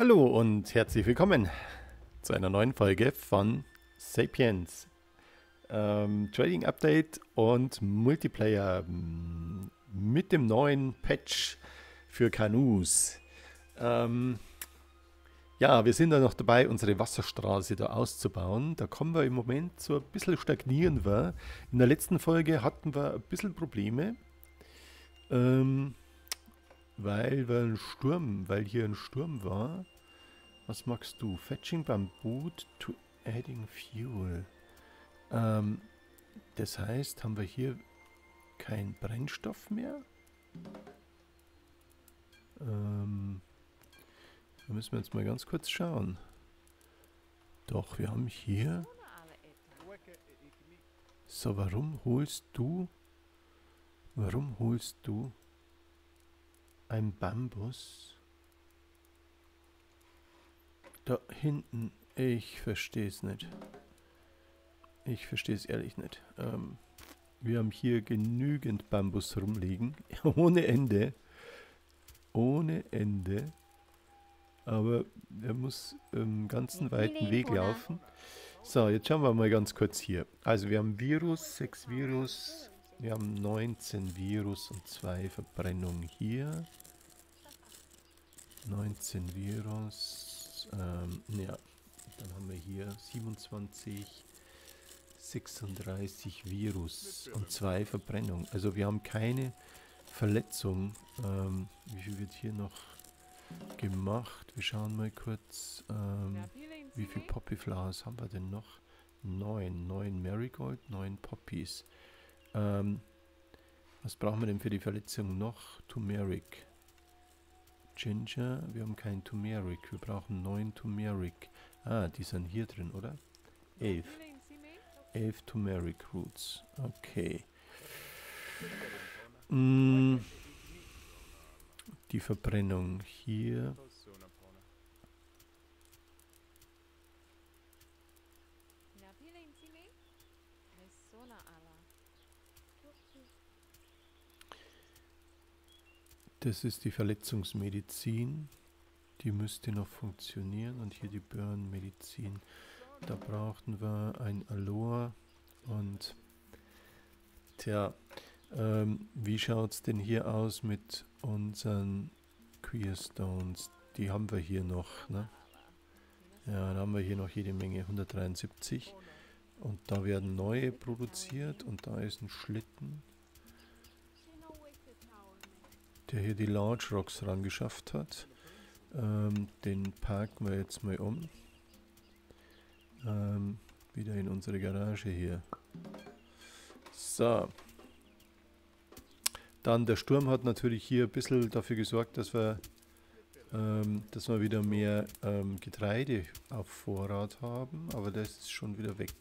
Hallo und herzlich willkommen zu einer neuen Folge von Sapiens. Ähm, Trading Update und Multiplayer mm, mit dem neuen Patch für Kanus. Ähm, ja, wir sind da noch dabei, unsere Wasserstraße da auszubauen. Da kommen wir im Moment so ein bisschen stagnieren wir. In der letzten Folge hatten wir ein bisschen Probleme. Ähm, weil wir ein Sturm, weil hier ein Sturm war. Was magst du? Fetching Bamboo to adding fuel. Ähm, das heißt, haben wir hier kein Brennstoff mehr? Ähm, da müssen wir jetzt mal ganz kurz schauen. Doch, wir haben hier... So, warum holst du... Warum holst du ein Bambus. Da hinten. Ich verstehe es nicht. Ich verstehe es ehrlich nicht. Ähm, wir haben hier genügend Bambus rumliegen. Ohne Ende. Ohne Ende. Aber er muss einen ganzen weiten Weg laufen. So, jetzt schauen wir mal ganz kurz hier. Also wir haben Virus, 6 Virus, wir haben 19 Virus und 2 Verbrennungen hier. 19 Virus. Ähm, ja, dann haben wir hier 27, 36 Virus und 2 Verbrennungen. Also wir haben keine Verletzung. Ähm, wie viel wird hier noch gemacht? Wir schauen mal kurz, ähm, wie viele Poppy Flowers haben wir denn noch? 9, 9 Marigold, 9 Poppies. Ähm, was brauchen wir denn für die Verletzung noch? Turmeric. Ginger. Wir haben keinen Turmeric. Wir brauchen neun Turmeric. Ah, die sind hier drin, oder? Elf. Elf Turmeric Roots. Okay. Mm. Die Verbrennung hier. Das ist die Verletzungsmedizin. Die müsste noch funktionieren. Und hier die Burn-Medizin. Da brauchten wir ein Aloha. Und tja, ähm, wie schaut es denn hier aus mit unseren Queerstones? Die haben wir hier noch. Ne? Ja, da haben wir hier noch jede Menge. 173. Und da werden neue produziert. Und da ist ein Schlitten der hier die Large Rocks rangeschafft hat. Ähm, den parken wir jetzt mal um. Ähm, wieder in unsere Garage hier. So. Dann der Sturm hat natürlich hier ein bisschen dafür gesorgt, dass wir, ähm, dass wir wieder mehr ähm, Getreide auf Vorrat haben. Aber das ist schon wieder weg.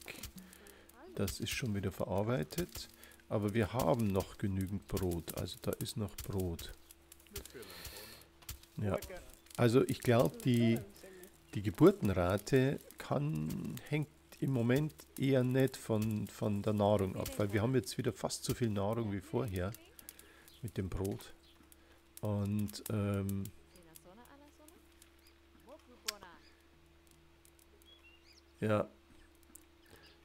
Das ist schon wieder verarbeitet. Aber wir haben noch genügend Brot. Also da ist noch Brot. Ja. Also ich glaube, die, die Geburtenrate kann, hängt im Moment eher nicht von, von der Nahrung ab, weil wir haben jetzt wieder fast so viel Nahrung wie vorher mit dem Brot. Und ähm, ja,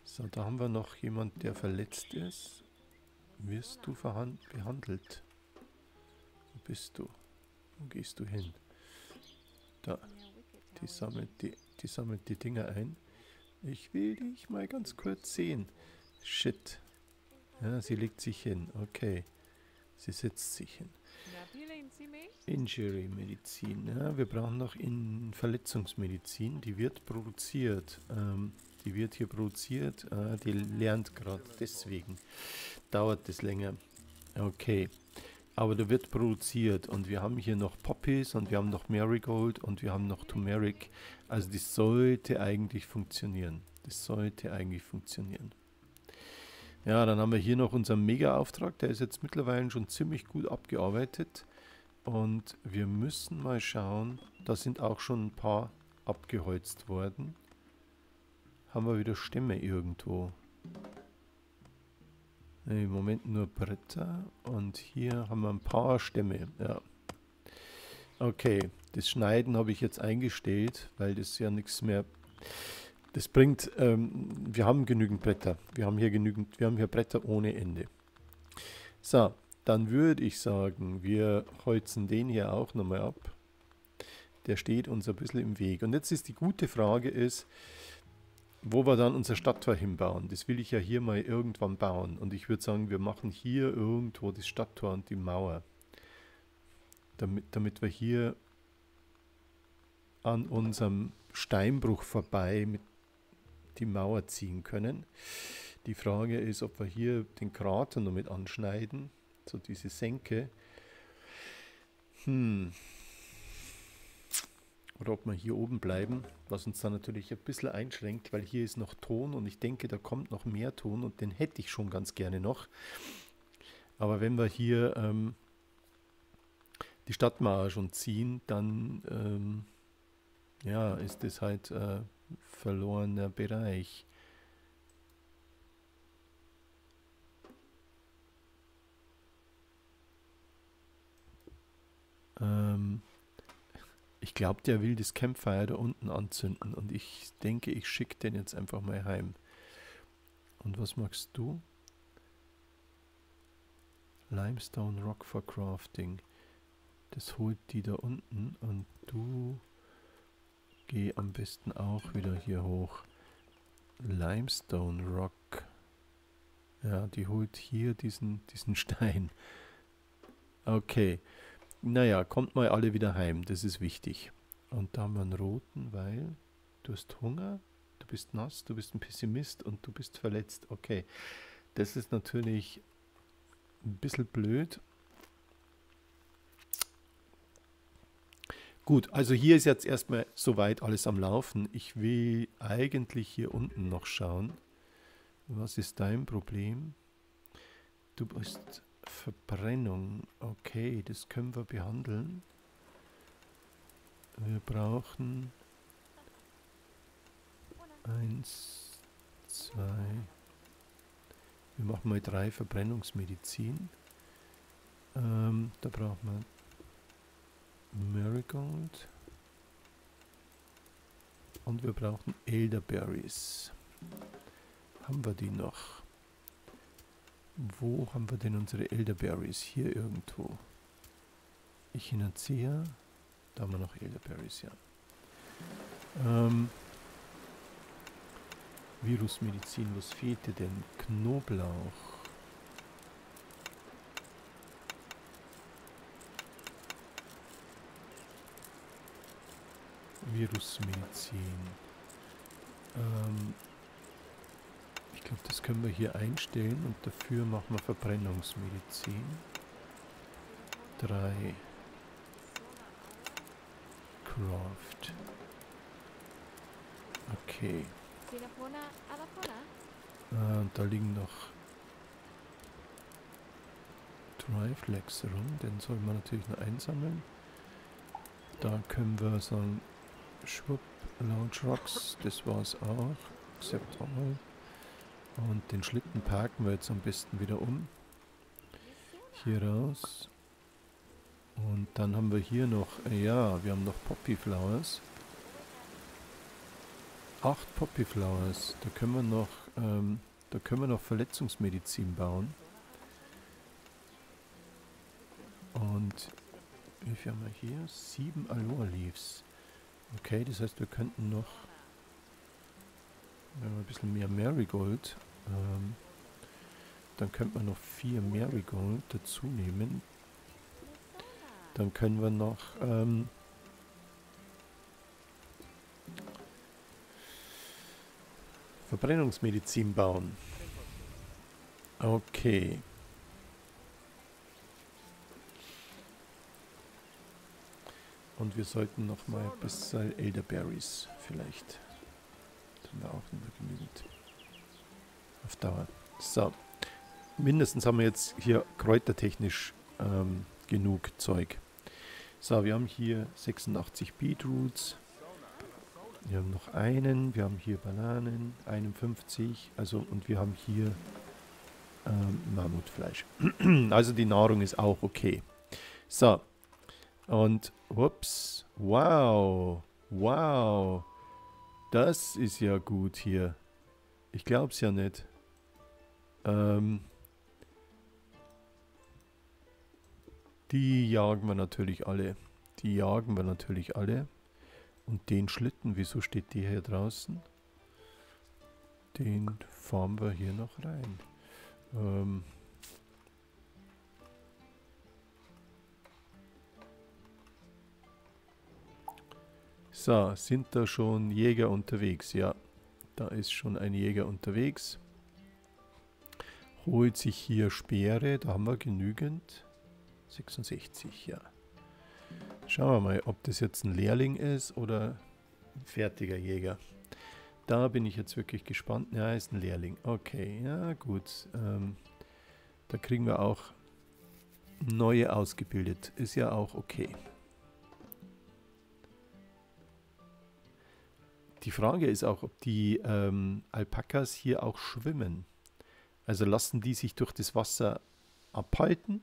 so, da haben wir noch jemand, der verletzt ist. Wirst du behandelt? Wo bist du? Wo gehst du hin? Da. Die sammelt die, die sammelt die Dinger ein. Ich will dich mal ganz kurz sehen. Shit. Ja, sie legt sich hin. Okay. Sie setzt sich hin. Injury Medizin. Ja, wir brauchen noch in Verletzungsmedizin. Die wird produziert. Ähm, die wird hier produziert. Äh, die lernt gerade. Deswegen dauert es länger. Okay. Aber da wird produziert und wir haben hier noch Poppies und wir haben noch Marigold und wir haben noch Turmeric. Also das sollte eigentlich funktionieren. Das sollte eigentlich funktionieren. Ja, dann haben wir hier noch unseren Mega-Auftrag. Der ist jetzt mittlerweile schon ziemlich gut abgearbeitet. Und wir müssen mal schauen. Da sind auch schon ein paar abgeholzt worden. Haben wir wieder Stämme irgendwo. Im Moment nur Bretter und hier haben wir ein paar Stämme. Ja. Okay, Das Schneiden habe ich jetzt eingestellt, weil das ja nichts mehr. Das bringt, ähm, wir haben genügend Bretter. Wir haben hier genügend, wir haben hier Bretter ohne Ende. So, dann würde ich sagen, wir holzen den hier auch nochmal ab. Der steht uns ein bisschen im Weg. Und jetzt ist die gute Frage ist, wo wir dann unser Stadttor hinbauen. Das will ich ja hier mal irgendwann bauen. Und ich würde sagen, wir machen hier irgendwo das Stadttor und die Mauer. Damit, damit wir hier an unserem Steinbruch vorbei mit die Mauer ziehen können. Die Frage ist, ob wir hier den Krater noch mit anschneiden, so diese Senke. Hm. Oder ob wir hier oben bleiben, was uns dann natürlich ein bisschen einschränkt, weil hier ist noch Ton und ich denke, da kommt noch mehr Ton und den hätte ich schon ganz gerne noch. Aber wenn wir hier ähm, die Stadtmauer schon ziehen, dann ähm, ja, ist das halt äh, verlorener Bereich. Ähm, ich glaube, der will das Campfire da unten anzünden und ich denke, ich schicke den jetzt einfach mal heim. Und was magst du? Limestone Rock for Crafting. Das holt die da unten und du geh am besten auch wieder hier hoch. Limestone Rock. Ja, die holt hier diesen, diesen Stein. Okay. Naja, kommt mal alle wieder heim, das ist wichtig. Und da haben wir einen roten, weil du hast Hunger, du bist nass, du bist ein Pessimist und du bist verletzt. Okay, das ist natürlich ein bisschen blöd. Gut, also hier ist jetzt erstmal soweit alles am Laufen. Ich will eigentlich hier unten noch schauen. Was ist dein Problem? Du bist Verbrennung. Okay, das können wir behandeln. Wir brauchen eins, zwei. Wir machen mal drei Verbrennungsmedizin. Ähm, da brauchen wir Marigold. Und wir brauchen Elderberries. Haben wir die noch? Wo haben wir denn unsere Elderberries? Hier irgendwo. Echinacea. Da haben wir noch Elderberries, ja. Ähm, Virusmedizin, was fehlte denn? Knoblauch. Virusmedizin. Ähm, glaube, das können wir hier einstellen und dafür machen wir Verbrennungsmedizin. Drei. Craft. Okay. Ah, und da liegen noch Dryflex rum, den soll man natürlich noch einsammeln. Da können wir sagen, Schwupp, Launch Rocks, das war es auch. Accept all. Und den Schlitten parken wir jetzt am besten wieder um. Hier raus. Und dann haben wir hier noch, ja, wir haben noch Poppy Flowers. Acht Poppy Flowers. Da können wir noch, ähm, da können wir noch Verletzungsmedizin bauen. Und wie viel haben wir hier? Sieben Aloha Leaves. Okay, das heißt, wir könnten noch wenn wir ein bisschen mehr Marigold, ähm, dann könnte man noch vier Marigold dazu nehmen. Dann können wir noch ähm, Verbrennungsmedizin bauen. Okay. Und wir sollten noch mal ein bisschen Elderberries vielleicht haben wir auch nur genügend. Auf Dauer. So. Mindestens haben wir jetzt hier kräutertechnisch ähm, genug Zeug. So, wir haben hier 86 Beetroots. Wir haben noch einen. Wir haben hier Bananen, 51. Also, und wir haben hier ähm, Mammutfleisch. also die Nahrung ist auch okay. So, Und, ups, wow, wow. Das ist ja gut hier. Ich glaub's ja nicht. Ähm, die jagen wir natürlich alle. Die jagen wir natürlich alle. Und den Schlitten, wieso steht die hier draußen? Den fahren wir hier noch rein. Ähm, So, sind da schon Jäger unterwegs? Ja, da ist schon ein Jäger unterwegs. Holt sich hier Speere, da haben wir genügend. 66, ja. Schauen wir mal, ob das jetzt ein Lehrling ist oder ein fertiger Jäger. Da bin ich jetzt wirklich gespannt. Ja, ist ein Lehrling. Okay, ja gut. Ähm, da kriegen wir auch neue ausgebildet. Ist ja auch okay. Die Frage ist auch, ob die ähm, Alpakas hier auch schwimmen. Also lassen die sich durch das Wasser abhalten.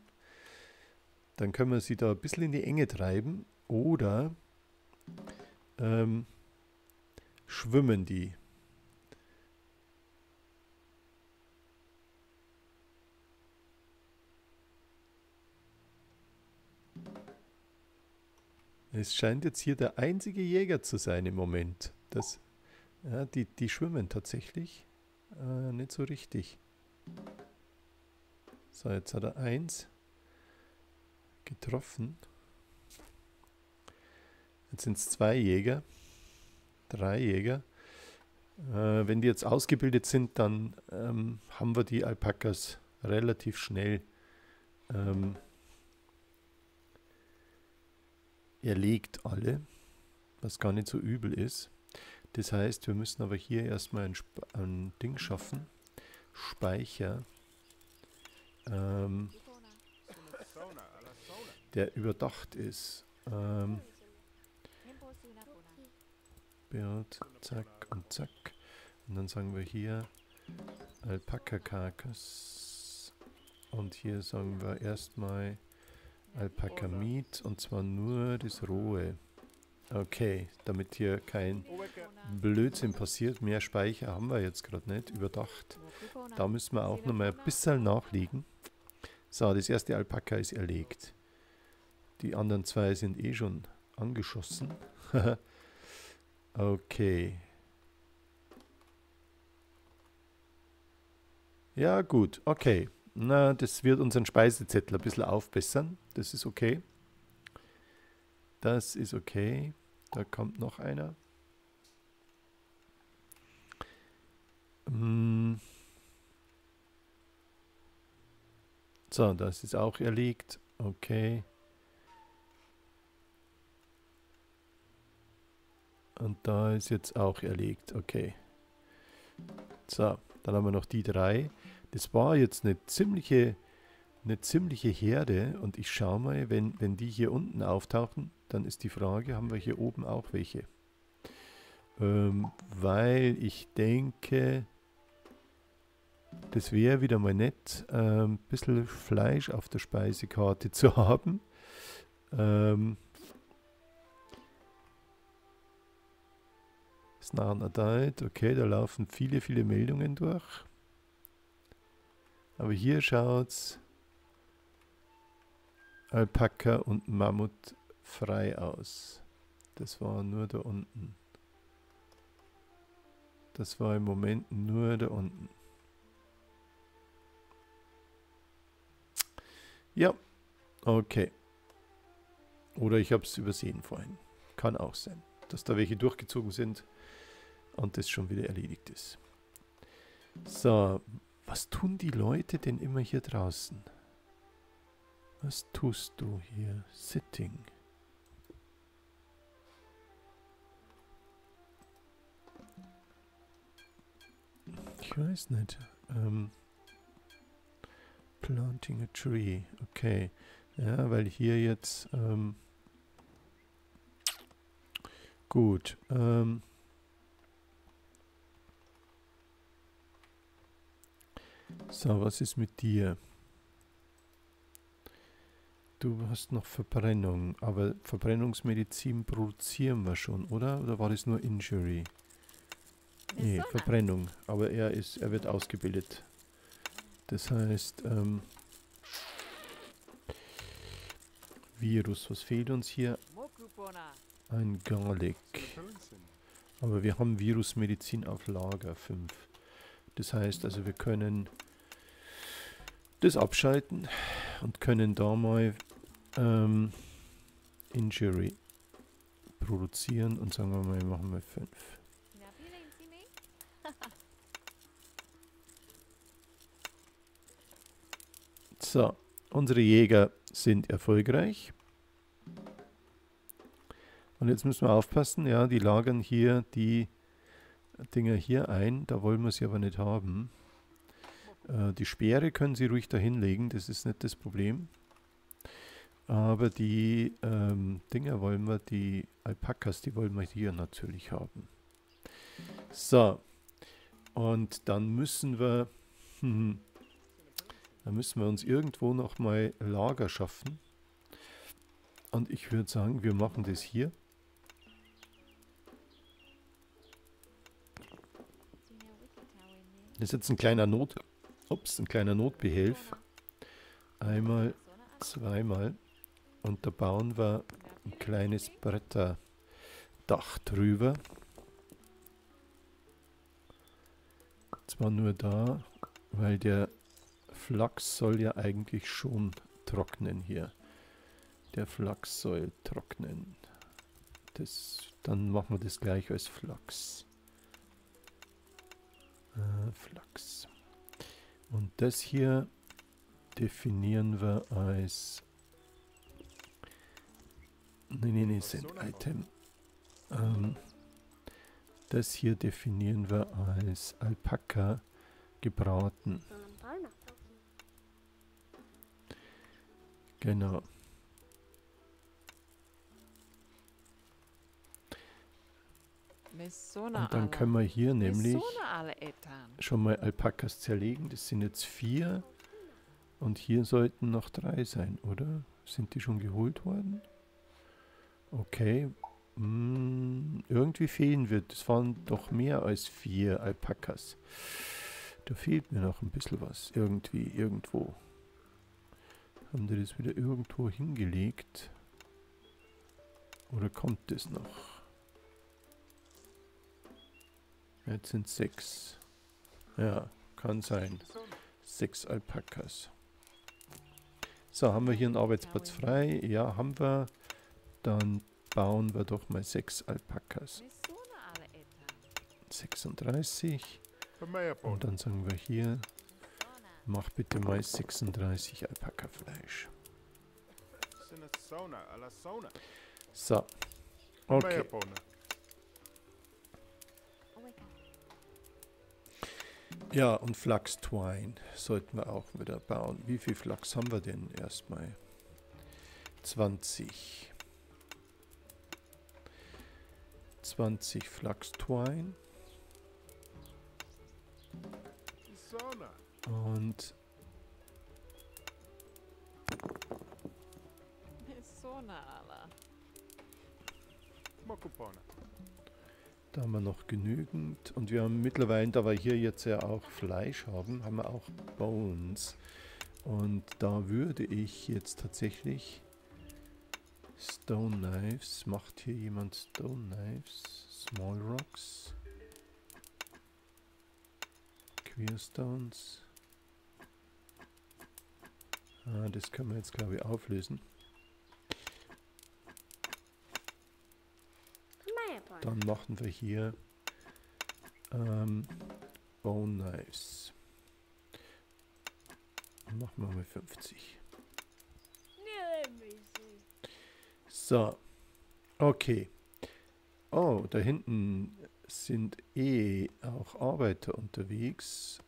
Dann können wir sie da ein bisschen in die Enge treiben. Oder ähm, schwimmen die. Es scheint jetzt hier der einzige Jäger zu sein im Moment. Das, ja, die, die schwimmen tatsächlich äh, nicht so richtig. So, jetzt hat er eins getroffen. Jetzt sind es zwei Jäger, drei Jäger. Äh, wenn die jetzt ausgebildet sind, dann ähm, haben wir die Alpakas relativ schnell ähm, erlegt alle, was gar nicht so übel ist. Das heißt, wir müssen aber hier erstmal ein, Sp ein Ding schaffen. Speicher. Ähm, der überdacht ist. Ähm, Bild, zack und zack. Und dann sagen wir hier Alpaka Carcass. Und hier sagen wir erstmal Alpaka Meat und zwar nur das rohe. Okay, damit hier kein Blödsinn passiert. Mehr Speicher haben wir jetzt gerade nicht überdacht. Da müssen wir auch nochmal ein bisschen nachlegen. So, das erste Alpaka ist erlegt. Die anderen zwei sind eh schon angeschossen. okay. Ja, gut, okay. Na, das wird unseren Speisezettel ein bisschen aufbessern. Das ist okay. Das ist okay. Da kommt noch einer. Hm. So, das ist auch erlegt. Okay. Und da ist jetzt auch erlegt. Okay. So, dann haben wir noch die drei. Das war jetzt eine ziemliche, eine ziemliche Herde. Und ich schaue mal, wenn, wenn die hier unten auftauchen, dann ist die Frage, haben wir hier oben auch welche? Ähm, weil ich denke, das wäre wieder mal nett, ein ähm, bisschen Fleisch auf der Speisekarte zu haben. Ähm, Snarnadite, okay, da laufen viele, viele Meldungen durch. Aber hier schaut es Alpaka und Mammut frei aus. Das war nur da unten. Das war im Moment nur da unten. Ja, okay. Oder ich habe es übersehen vorhin. Kann auch sein, dass da welche durchgezogen sind und das schon wieder erledigt ist. So, was tun die Leute denn immer hier draußen? Was tust du hier? Sitting. Ich weiß nicht. Ähm, planting a tree. Okay. Ja, weil hier jetzt... Ähm, gut. Ähm, so, was ist mit dir? Du hast noch Verbrennung, aber Verbrennungsmedizin produzieren wir schon, oder? Oder war das nur Injury? Nee, Verbrennung. Aber er ist, er wird ausgebildet. Das heißt, ähm, Virus, was fehlt uns hier? Ein Garlic. Aber wir haben Virusmedizin auf Lager 5. Das heißt also, wir können das abschalten und können da mal ähm, Injury produzieren und sagen wir mal, machen wir 5. So, unsere Jäger sind erfolgreich. Und jetzt müssen wir aufpassen, ja, die lagern hier die Dinger hier ein, da wollen wir sie aber nicht haben. Äh, die Speere können sie ruhig dahinlegen, das ist nicht das Problem. Aber die ähm, Dinger wollen wir, die Alpakas, die wollen wir hier natürlich haben. So, und dann müssen wir, dann müssen wir uns irgendwo noch mal Lager schaffen. Und ich würde sagen, wir machen das hier. Das ist jetzt ein kleiner Not, ups, ein kleiner Notbehelf. Einmal, zweimal. Und da bauen wir ein kleines Bretterdach drüber. Zwar nur da, weil der Flachs soll ja eigentlich schon trocknen hier. Der Flachs soll trocknen. Das, dann machen wir das gleich als Flachs. Äh, Flachs. Und das hier definieren wir als Nee, nee, nee, sind Item. Ähm, das hier definieren wir als Alpaka gebraten. Genau. Und dann können wir hier nämlich schon mal Alpakas zerlegen. Das sind jetzt vier. Und hier sollten noch drei sein, oder? Sind die schon geholt worden? Okay. Hm, irgendwie fehlen wir. Das waren doch mehr als vier Alpakas. Da fehlt mir noch ein bisschen was. Irgendwie, irgendwo. Haben die das wieder irgendwo hingelegt? Oder kommt das noch? Jetzt sind sechs. Ja, kann sein. Sechs Alpakas. So, haben wir hier einen Arbeitsplatz frei? Ja, haben wir. Dann bauen wir doch mal sechs Alpakas. 36. Und dann sagen wir hier, mach bitte mal 36 Alpaka-Fleisch. So. Okay. Ja, und Flux Twine sollten wir auch wieder bauen. Wie viel Flachs haben wir denn erstmal? 20. 20 Flux Twine. Und da haben wir noch genügend. Und wir haben mittlerweile, da wir hier jetzt ja auch Fleisch haben, haben wir auch Bones. Und da würde ich jetzt tatsächlich Stone Knives. Macht hier jemand Stone Knives? Small Rocks. Queer Stones. Ah, das können wir jetzt glaube ich auflösen. Dann machen wir hier ähm, Bone Knives. Machen wir mal 50. So. Okay. Oh, da hinten sind eh auch Arbeiter unterwegs.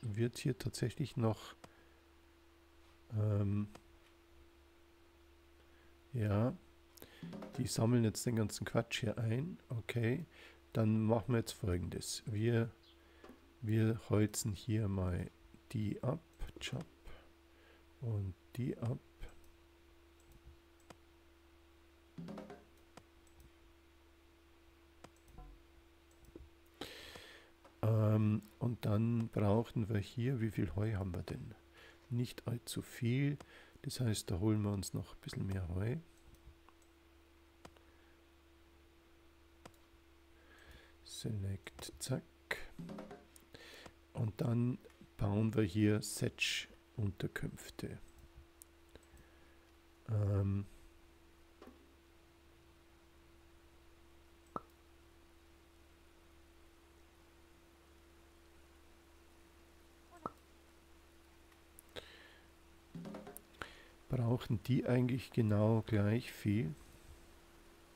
Wird hier tatsächlich noch... Ähm ja, die sammeln jetzt den ganzen Quatsch hier ein. Okay, dann machen wir jetzt folgendes. Wir, wir holzen hier mal die ab. Chop. Und die ab. Ähm, und dann brauchen wir hier, wie viel Heu haben wir denn? Nicht allzu viel. Das heißt, da holen wir uns noch ein bisschen mehr Heu. Select, zack. Und dann bauen wir hier Setch-Unterkünfte. Ähm, brauchen die eigentlich genau gleich viel?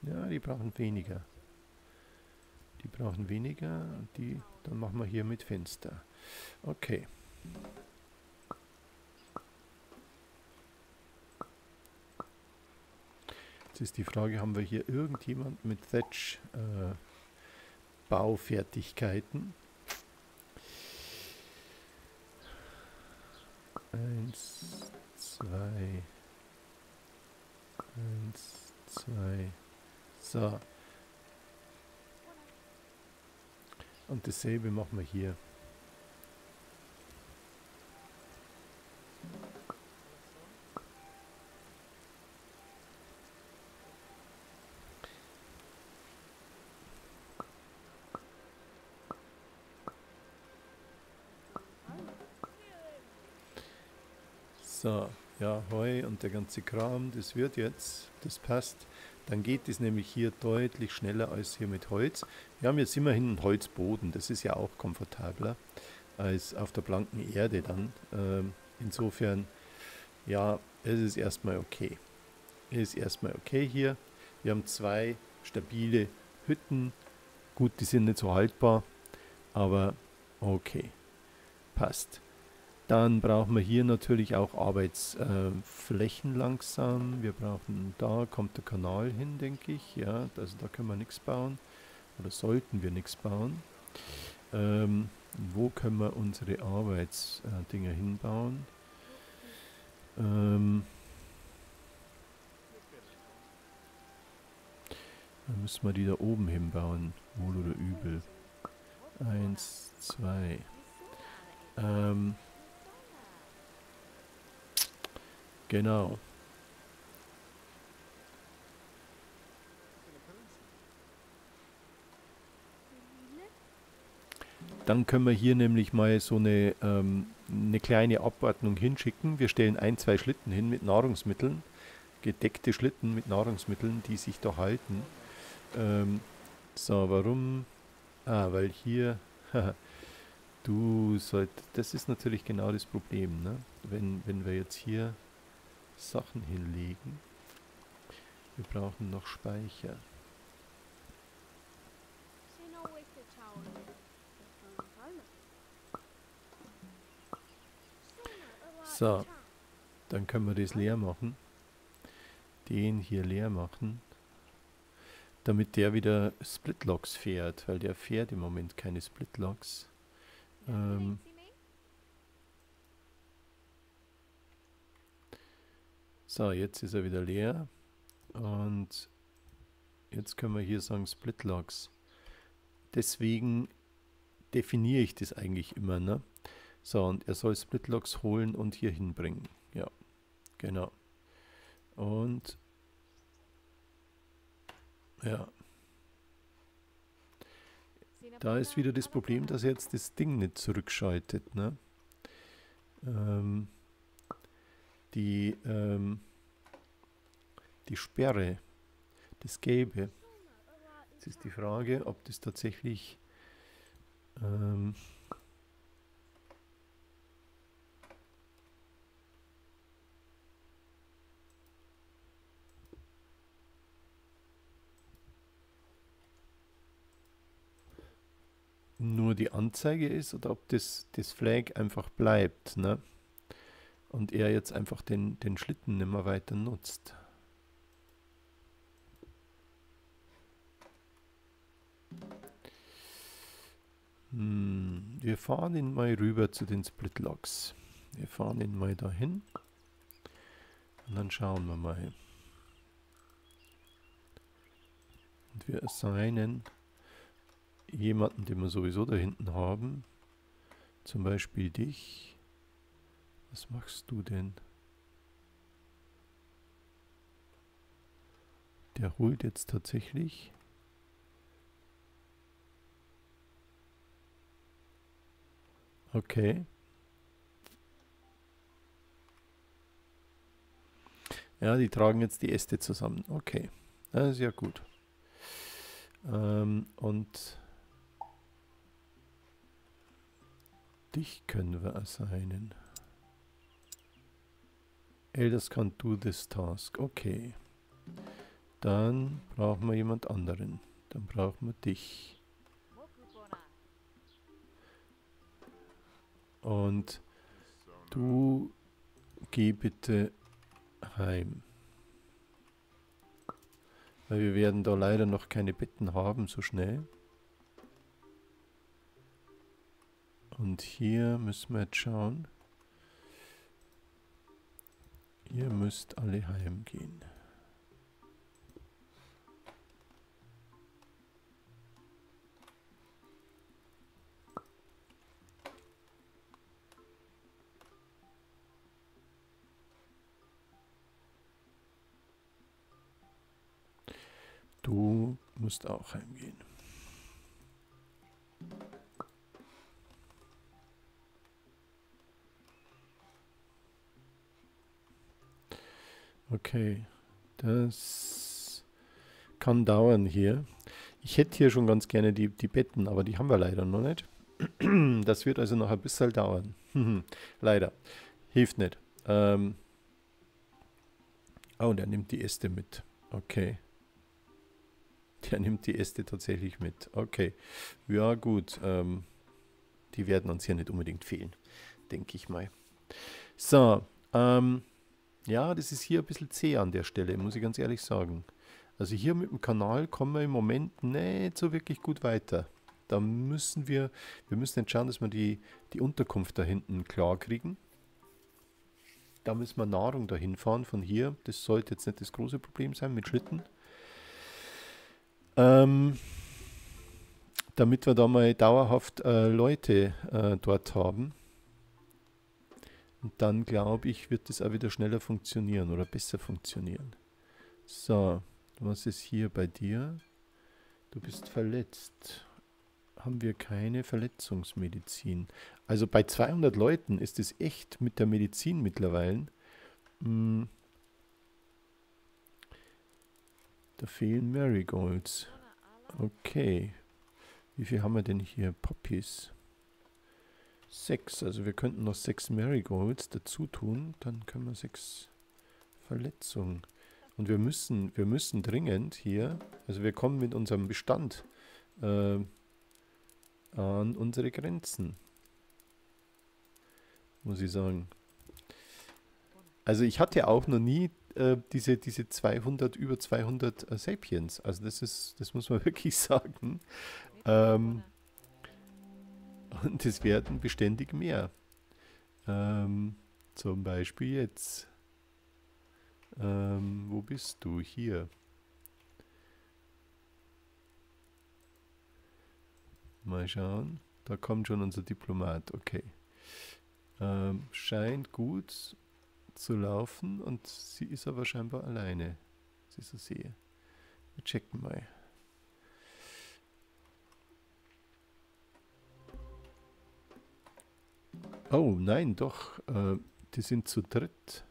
Ja, die brauchen weniger. Die brauchen weniger. Die, dann machen wir hier mit Fenster. Okay. Jetzt ist die Frage, haben wir hier irgendjemand mit Thatch äh, Baufertigkeiten? Eins, zwei, eins, zwei, so. Und dasselbe machen wir hier. So, ja, Heu und der ganze Kram, das wird jetzt, das passt. Dann geht es nämlich hier deutlich schneller als hier mit Holz. Wir haben jetzt immerhin einen Holzboden, das ist ja auch komfortabler als auf der blanken Erde dann. Ähm, insofern, ja, es ist erstmal okay. Es ist erstmal okay hier. Wir haben zwei stabile Hütten. Gut, die sind nicht so haltbar, aber okay, passt. Dann brauchen wir hier natürlich auch Arbeitsflächen äh, langsam. Wir brauchen, da kommt der Kanal hin, denke ich. Ja, also da können wir nichts bauen. Oder sollten wir nichts bauen. Ähm, wo können wir unsere Arbeitsdinger äh, hinbauen? Ähm, dann müssen wir die da oben hinbauen. Wohl oder übel. Eins, zwei. Ähm, Genau. Dann können wir hier nämlich mal so eine, ähm, eine kleine Abordnung hinschicken. Wir stellen ein, zwei Schlitten hin mit Nahrungsmitteln, gedeckte Schlitten mit Nahrungsmitteln, die sich da halten. Ähm, so, warum? Ah, weil hier, du sollt, das ist natürlich genau das Problem, ne? wenn, wenn wir jetzt hier Sachen hinlegen. Wir brauchen noch Speicher. So, dann können wir das leer machen. Den hier leer machen. Damit der wieder Splitlocks fährt, weil der fährt im Moment keine Splitlocks. Ähm, So, jetzt ist er wieder leer. Und jetzt können wir hier sagen Split Logs. Deswegen definiere ich das eigentlich immer. Ne? So, und er soll Split Logs holen und hier hinbringen. Ja, genau. Und ja. Da ist wieder das Problem, dass er jetzt das Ding nicht zurückschaltet. Ne? Ähm, die, ähm, die Sperre, das Gelbe. Jetzt ist die Frage, ob das tatsächlich ähm, nur die Anzeige ist oder ob das, das Flag einfach bleibt. Ne? Und er jetzt einfach den, den Schlitten nicht mehr weiter nutzt. Hm, wir fahren ihn mal rüber zu den Splitlocks. Wir fahren ihn mal dahin und dann schauen wir mal. Und wir assignen jemanden, den wir sowieso da hinten haben, Zum Beispiel dich. Was machst du denn? Der holt jetzt tatsächlich. Okay. Ja, die tragen jetzt die Äste zusammen. Okay, das ist ja gut. Ähm, und dich können wir assignen. Elders can do this task. Okay. Dann brauchen wir jemand anderen. Dann brauchen wir dich. Und du geh bitte heim. Weil wir werden da leider noch keine Betten haben so schnell. Und hier müssen wir jetzt schauen. Ihr müsst alle heimgehen. Du musst auch heimgehen. Okay, das kann dauern hier. Ich hätte hier schon ganz gerne die, die Betten, aber die haben wir leider noch nicht. Das wird also noch ein bisschen dauern. leider. Hilft nicht. Ähm oh, der nimmt die Äste mit. Okay. Der nimmt die Äste tatsächlich mit. Okay. Ja, gut. Ähm, die werden uns hier nicht unbedingt fehlen, denke ich mal. So. Ähm, ja, das ist hier ein bisschen zäh an der Stelle, muss ich ganz ehrlich sagen. Also hier mit dem Kanal kommen wir im Moment nicht so wirklich gut weiter. Da müssen wir, wir müssen jetzt schauen, dass wir die, die Unterkunft da hinten klar kriegen. Da müssen wir Nahrung dahin fahren von hier. Das sollte jetzt nicht das große Problem sein mit Schlitten. Ähm, damit wir da mal dauerhaft äh, Leute äh, dort haben. Und dann glaube ich, wird das auch wieder schneller funktionieren oder besser funktionieren. So, was ist hier bei dir? Du bist verletzt. Haben wir keine Verletzungsmedizin. Also bei 200 Leuten ist es echt mit der Medizin mittlerweile. Hm, Da fehlen Marigolds. Okay. Wie viel haben wir denn hier? Poppies. Sechs. Also wir könnten noch sechs Marigolds dazu tun. Dann können wir sechs Verletzungen. Und wir müssen, wir müssen dringend hier, also wir kommen mit unserem Bestand äh, an unsere Grenzen. Muss ich sagen. Also ich hatte auch noch nie äh, diese, diese 200, über 200 äh, Sapiens. Also das ist, das muss man wirklich sagen. Ähm, und es werden beständig mehr. Ähm, zum Beispiel jetzt. Ähm, wo bist du? Hier. Mal schauen. Da kommt schon unser Diplomat. Okay. Ähm, scheint gut zu laufen und sie ist aber scheinbar alleine, sie so sehe. Wir checken mal. Oh nein, doch, äh, die sind zu dritt.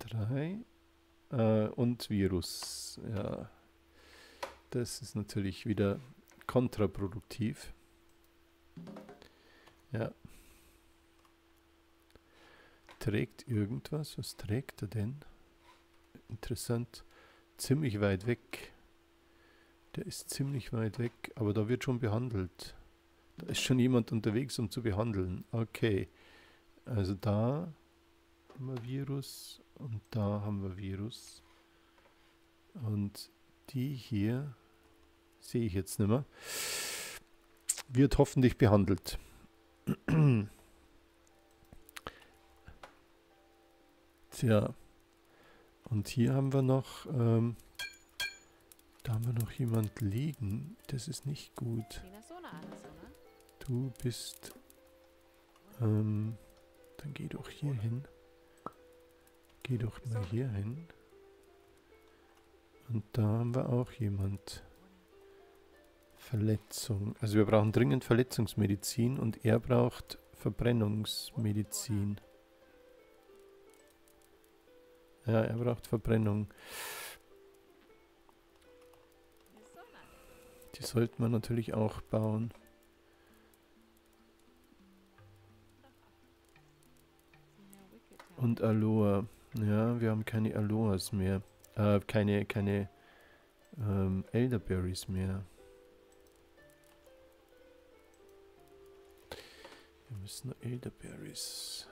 Drei äh, und Virus, ja. Das ist natürlich wieder kontraproduktiv. Ja. Trägt irgendwas? Was trägt er denn? Interessant. Ziemlich weit weg. Der ist ziemlich weit weg, aber da wird schon behandelt. Da ist schon jemand unterwegs, um zu behandeln. Okay. Also da haben wir Virus und da haben wir Virus. Und die hier sehe ich jetzt nicht mehr. Wird hoffentlich behandelt. Tja, und hier haben wir noch ähm, Da haben wir noch jemand liegen. Das ist nicht gut. Du bist... Ähm, dann geh doch hier hin. Geh doch mal hier hin. Und da haben wir auch jemand. Verletzung. Also wir brauchen dringend Verletzungsmedizin und er braucht Verbrennungsmedizin. Ja, er braucht Verbrennung. Die sollten wir natürlich auch bauen. Und Aloha. Ja, wir haben keine Aloas mehr. Äh, keine, keine ähm, Elderberries mehr. Wir müssen Elderberries.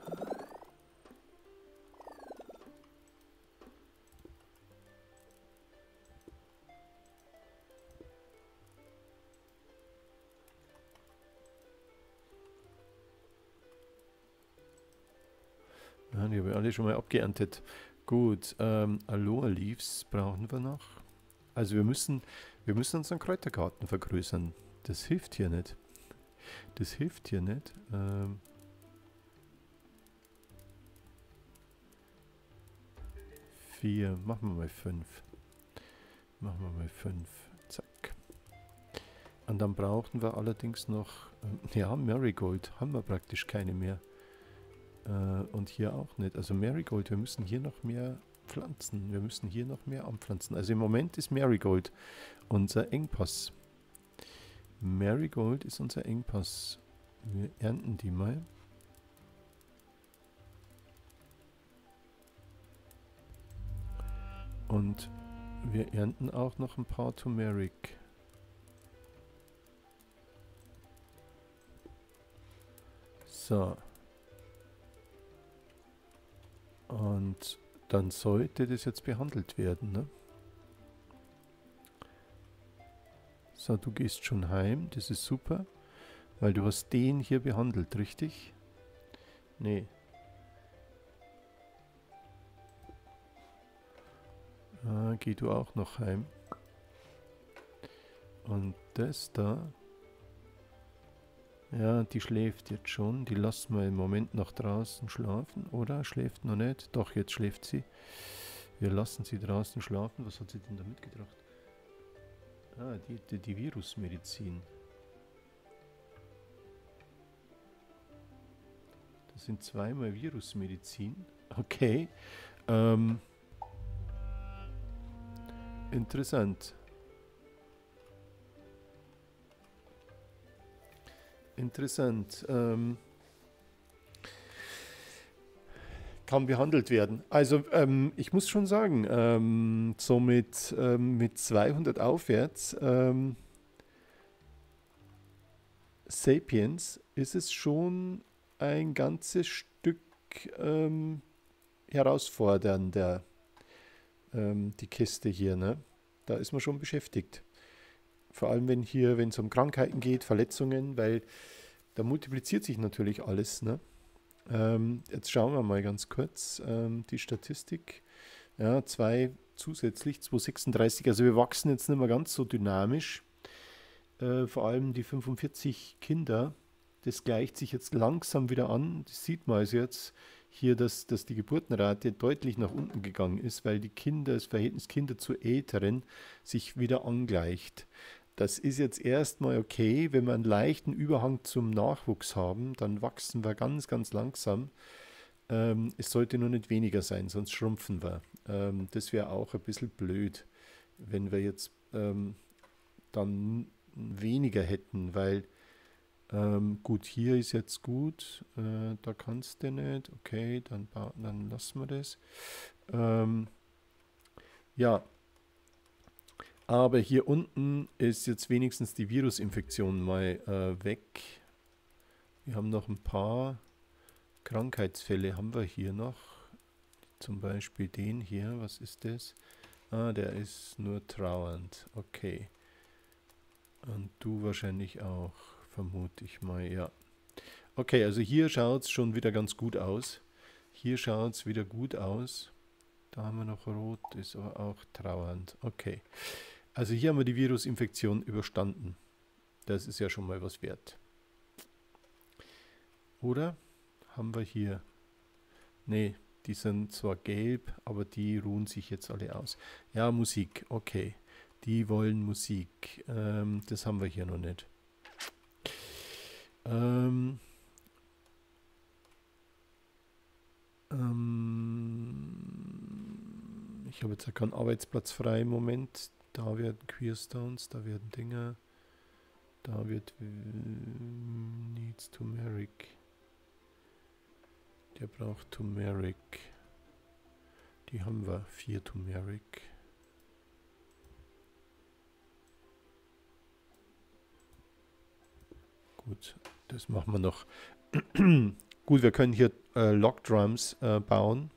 Ja, die habe ich alle schon mal abgeerntet. Gut, ähm, Aloha Leaves brauchen wir noch. Also wir müssen, wir müssen unseren Kräutergarten vergrößern. Das hilft hier nicht. Das hilft hier nicht. Ähm vier, machen wir mal fünf. Machen wir mal fünf. Zack. Und dann brauchten wir allerdings noch, äh, ja, Marigold. Haben wir praktisch keine mehr. Äh, und hier auch nicht. Also Marigold, wir müssen hier noch mehr pflanzen. Wir müssen hier noch mehr anpflanzen. Also im Moment ist Marigold unser Engpass. Marigold ist unser Engpass. Wir ernten die mal. Und wir ernten auch noch ein paar Turmeric. So. Und dann sollte das jetzt behandelt werden. Ne? So, du gehst schon heim, das ist super, weil du hast den hier behandelt, richtig? Nee. Ah, geh du auch noch heim. Und das da, ja, die schläft jetzt schon. Die lassen wir im Moment noch draußen schlafen, oder? Schläft noch nicht? Doch, jetzt schläft sie. Wir lassen sie draußen schlafen. Was hat sie denn da mitgebracht? Ah, die, die, die Virusmedizin. Das sind zweimal Virusmedizin. Okay. Ähm, interessant. Interessant. Ähm, kann behandelt werden. Also ähm, ich muss schon sagen, ähm, so mit, ähm, mit 200 aufwärts, ähm, Sapiens ist es schon ein ganzes Stück ähm, herausfordernder, die Kiste hier. Ne? Da ist man schon beschäftigt. Vor allem, wenn hier, wenn es um Krankheiten geht, Verletzungen, weil da multipliziert sich natürlich alles. Ne? Ähm, jetzt schauen wir mal ganz kurz ähm, die Statistik. Ja, zwei zusätzlich, 236. Also wir wachsen jetzt nicht mehr ganz so dynamisch. Äh, vor allem die 45 Kinder, das gleicht sich jetzt langsam wieder an. Das sieht man also jetzt hier, dass, dass die Geburtenrate deutlich nach unten gegangen ist, weil die Kinder, das Verhältnis Kinder zu Älteren sich wieder angleicht. Das ist jetzt erstmal okay. Wenn wir einen leichten Überhang zum Nachwuchs haben, dann wachsen wir ganz, ganz langsam. Ähm, es sollte nur nicht weniger sein, sonst schrumpfen wir. Ähm, das wäre auch ein bisschen blöd, wenn wir jetzt ähm, dann weniger hätten, weil ähm, gut, hier ist jetzt gut, äh, da kannst du nicht, okay, dann, dann lassen wir das. Ähm, ja, aber hier unten ist jetzt wenigstens die Virusinfektion mal äh, weg. Wir haben noch ein paar Krankheitsfälle haben wir hier noch. Zum Beispiel den hier. Was ist das? Ah, der ist nur trauernd. Okay. Und du wahrscheinlich auch, vermute ich mal, ja. Okay, also hier schaut es schon wieder ganz gut aus. Hier schaut es wieder gut aus. Da haben wir noch rot, ist aber auch trauernd. Okay. Also hier haben wir die Virusinfektion überstanden. Das ist ja schon mal was wert. Oder haben wir hier... Nee, die sind zwar gelb, aber die ruhen sich jetzt alle aus. Ja, Musik, okay. Die wollen Musik. Ähm, das haben wir hier noch nicht. Ähm, ähm, ich habe jetzt keinen Arbeitsplatz frei im Moment. Da werden Queerstones, da werden Dinge. Da wird needs Turmeric. Der braucht Turmeric. Die haben wir. Vier Turmeric. Gut, das machen wir noch. Gut, wir können hier äh, Lock Drums äh, bauen.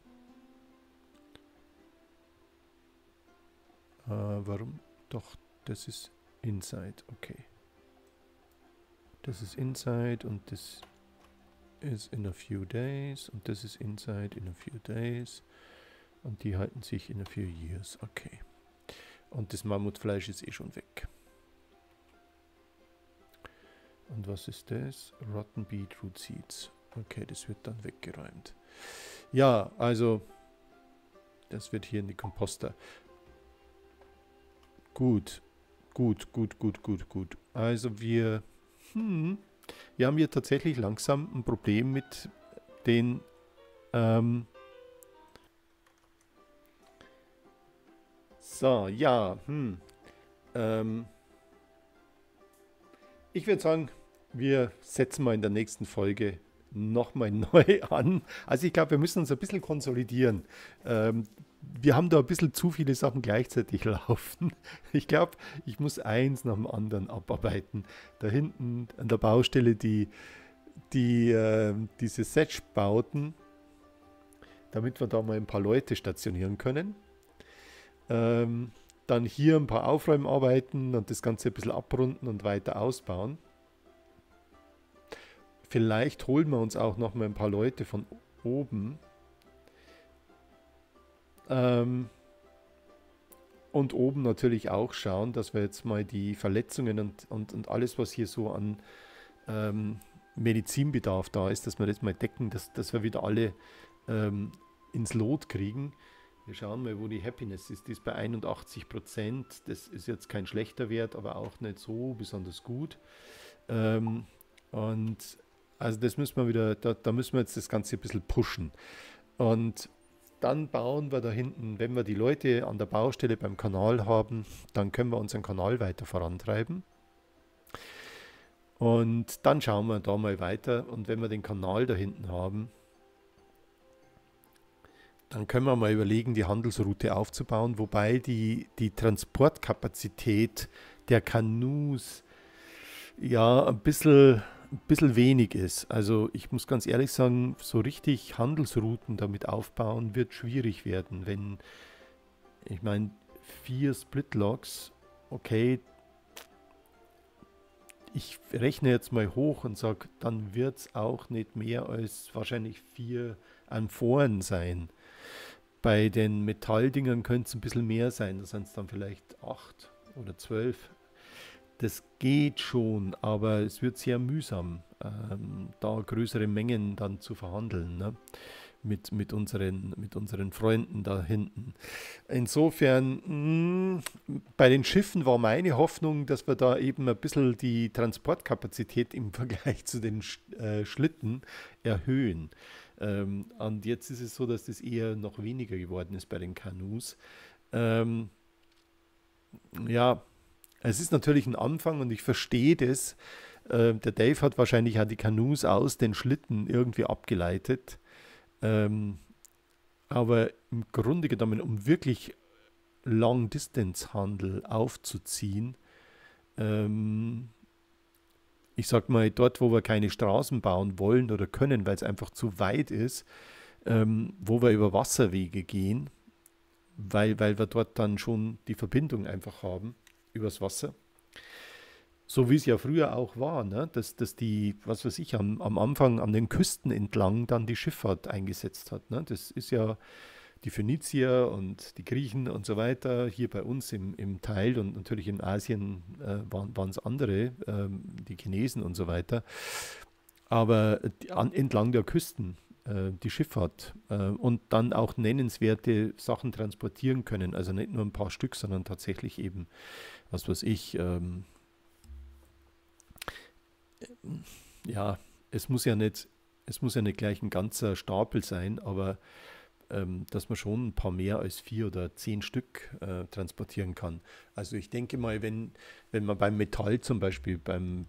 Warum? Doch, das ist Inside. Okay. Das ist Inside und das ist in a few days und das ist Inside in a few days und die halten sich in a few years. Okay. Und das Mammutfleisch ist eh schon weg. Und was ist das? Rotten Beetroot Seeds. Okay, das wird dann weggeräumt. Ja, also das wird hier in die Komposter. Gut, gut, gut, gut, gut, gut. Also wir, hm, wir haben hier tatsächlich langsam ein Problem mit den ähm, So, ja, hm. Ähm, ich würde sagen, wir setzen mal in der nächsten Folge nochmal neu an. Also ich glaube, wir müssen uns ein bisschen konsolidieren. Ähm, wir haben da ein bisschen zu viele Sachen gleichzeitig laufen. Ich glaube, ich muss eins nach dem anderen abarbeiten. Da hinten an der Baustelle die, die, äh, diese Setch-Bauten, damit wir da mal ein paar Leute stationieren können. Ähm, dann hier ein paar Aufräumarbeiten und das Ganze ein bisschen abrunden und weiter ausbauen. Vielleicht holen wir uns auch noch mal ein paar Leute von oben. Ähm, und oben natürlich auch schauen, dass wir jetzt mal die Verletzungen und, und, und alles, was hier so an ähm, Medizinbedarf da ist, dass wir das mal decken, dass, dass wir wieder alle ähm, ins Lot kriegen. Wir schauen mal, wo die Happiness ist. Die ist bei 81 Prozent. Das ist jetzt kein schlechter Wert, aber auch nicht so besonders gut. Ähm, und also das müssen wir wieder, da, da müssen wir jetzt das Ganze ein bisschen pushen. Und dann bauen wir da hinten, wenn wir die Leute an der Baustelle beim Kanal haben, dann können wir unseren Kanal weiter vorantreiben. Und dann schauen wir da mal weiter. Und wenn wir den Kanal da hinten haben, dann können wir mal überlegen, die Handelsroute aufzubauen, wobei die, die Transportkapazität der Kanus ja ein bisschen, ein bisschen wenig ist. Also ich muss ganz ehrlich sagen, so richtig Handelsrouten damit aufbauen wird schwierig werden, wenn, ich meine, vier Splitlogs, okay, ich rechne jetzt mal hoch und sage, dann wird es auch nicht mehr als wahrscheinlich vier Amphoren sein. Bei den Metalldingern könnte es ein bisschen mehr sein. Da sind es dann vielleicht acht oder zwölf. Das geht schon, aber es wird sehr mühsam, ähm, da größere Mengen dann zu verhandeln. Ne? Mit, mit, unseren, mit unseren Freunden da hinten. Insofern, mh, hm, bei den Schiffen war meine Hoffnung, dass wir da eben ein bisschen die Transportkapazität im Vergleich zu den äh, Schlitten erhöhen. Ähm, und jetzt ist es so, dass das eher noch weniger geworden ist bei den Kanus. Ähm, ja, es ist natürlich ein Anfang und ich verstehe das. Äh, der Dave hat wahrscheinlich auch die Kanus aus den Schlitten irgendwie abgeleitet. Ähm, aber im Grunde genommen, um wirklich Long-Distance-Handel aufzuziehen, ähm, ich sag mal, dort, wo wir keine Straßen bauen wollen oder können, weil es einfach zu weit ist, ähm, wo wir über Wasserwege gehen, weil, weil wir dort dann schon die Verbindung einfach haben übers Wasser. So wie es ja früher auch war, ne? dass, dass die, was weiß ich, am, am Anfang an den Küsten entlang dann die Schifffahrt eingesetzt hat. Ne? Das ist ja die Phönizier und die Griechen und so weiter hier bei uns im, im Teil und natürlich in Asien äh, waren es andere, ähm, die Chinesen und so weiter. Aber die, an, entlang der Küsten äh, die Schifffahrt äh, und dann auch nennenswerte Sachen transportieren können. Also nicht nur ein paar Stück, sondern tatsächlich eben, was weiß ich, ähm, ja, es muss ja nicht, es muss ja nicht gleich ein ganzer Stapel sein, aber ähm, dass man schon ein paar mehr als vier oder zehn Stück äh, transportieren kann. Also ich denke mal, wenn, wenn man beim Metall zum Beispiel, beim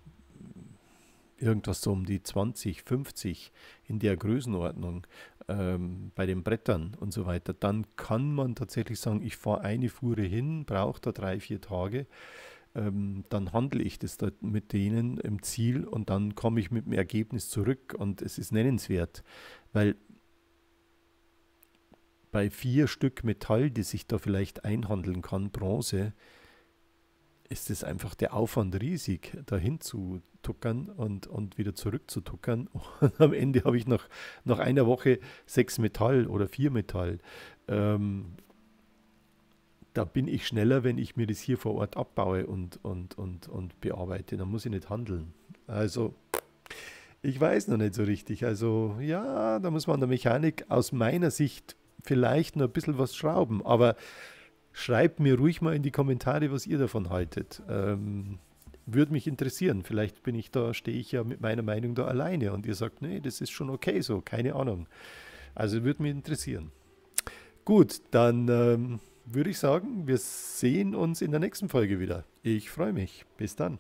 irgendwas so um die 20, 50 in der Größenordnung ähm, bei den Brettern und so weiter, dann kann man tatsächlich sagen, ich fahre eine Fuhre hin, brauche da drei, vier Tage ähm, dann handle ich das da mit denen im Ziel und dann komme ich mit dem Ergebnis zurück und es ist nennenswert, weil bei vier Stück Metall, die sich da vielleicht einhandeln kann, Bronze, ist es einfach der Aufwand riesig, dahin zu tuckern und, und wieder zurück zu tuckern. Und am Ende habe ich nach, nach einer Woche sechs Metall oder vier Metall. Ähm, da bin ich schneller, wenn ich mir das hier vor Ort abbaue und, und, und, und bearbeite. Da muss ich nicht handeln. Also, ich weiß noch nicht so richtig. Also, ja, da muss man an der Mechanik aus meiner Sicht vielleicht noch ein bisschen was schrauben. Aber schreibt mir ruhig mal in die Kommentare, was ihr davon haltet. Ähm, würde mich interessieren. Vielleicht bin ich da, stehe ich ja mit meiner Meinung da alleine und ihr sagt, nee, das ist schon okay so, keine Ahnung. Also würde mich interessieren. Gut, dann ähm, würde ich sagen, wir sehen uns in der nächsten Folge wieder. Ich freue mich. Bis dann.